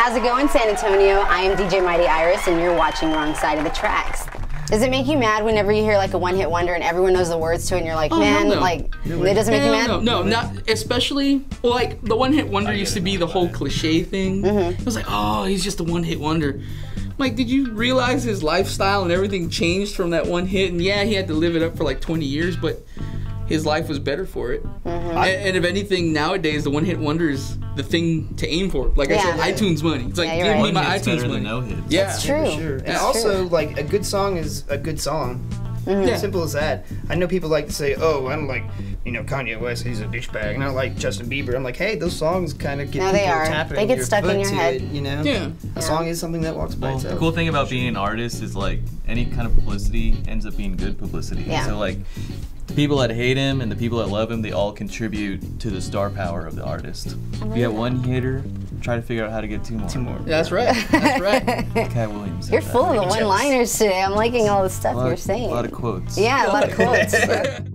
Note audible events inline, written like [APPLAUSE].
How's it going, San Antonio? I am DJ Mighty Iris, and you're watching Wrong Side of the Traxx. Does it make you mad whenever you hear like a one-hit wonder and everyone knows the words to it, and you're like, Oh, man, no. like it doesn't make you mad? No, no, not especially. Well, like the one hit wonder used to be the whole cliche thing. Mm-hmm. It was like, oh, he's just a one hit wonder. Like, did you realize his lifestyle and everything changed from that one hit? And yeah, he had to live it up for like 20 years, but his life was better for it. Mm-hmm. And, and if anything, nowadays the one hit wonder is the thing to aim for. Like I Yeah. said, iTunes money. It's like Yeah, you're give right. me my iTunes money. than no hits. Yeah, That's true. For sure. And That's also, like, a good song is a good song. Mm-hmm. Yeah. Simple as that. I know people like to say, "Oh, I'm like, you know, Kanye West, he's a douchebag," and I like Justin Bieber. I'm like, hey, those songs kind of get No, they people are. tapping. They get your stuck in foot your to head. It, you know. Yeah. A song is something that walks by Well, the cool thing about being an artist is like any kind of publicity ends up being good publicity. Yeah. So like the people that hate him and the people that love him, they all contribute to the star power of the artist. If you have one hater, try to figure out how to get two more. Two more. That's right. [LAUGHS] That's right. [LAUGHS] Katt Williams. You're full of the one-liners today. I'm liking all the stuff lot, you're saying. A lot of quotes. yeah, a lot of quotes. [LAUGHS]